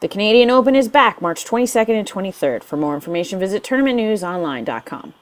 The Canadian Open is back March 22nd and 23rd. For more information, visit tournamentnewsonline.com.